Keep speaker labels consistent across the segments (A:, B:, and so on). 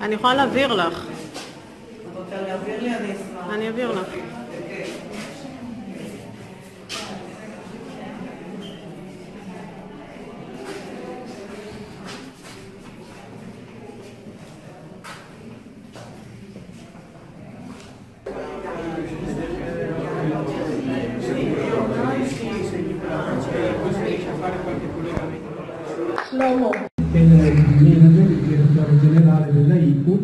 A: אני יכולה להעביר לך. אני אעביר לך.
B: Shlomo.
C: che è il manager, il direttore generale della ICU,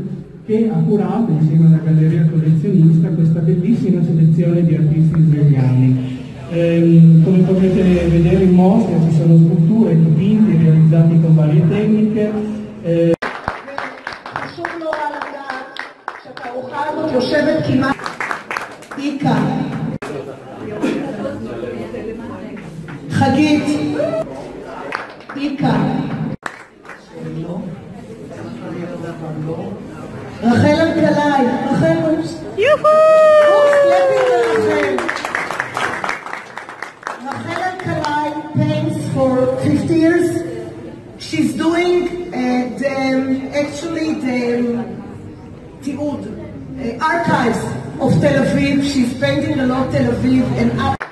C: che ha curato insieme alla galleria collezionista questa bellissima selezione di artisti israeliani. Ehm, come potete vedere in mostra ci sono sculture, dipinti realizzati con varie tecniche. eh,
B: חשוב נורא לדעת שהתערוכה הזאת יושבת כמעט... איקה. חגית. איקה. רחל אלקלעי. רחל אופס. אופס, לוי ורחל. Rachel Alkalai paints for 50 years. She's doing uh, the, actually the um, תיעוד, uh, archives of Tel Aviv. She's painting a lot Tel Aviv and up.